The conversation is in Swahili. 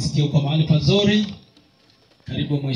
Nisikie uko mahali pazuri. Karibu mheshimiwa.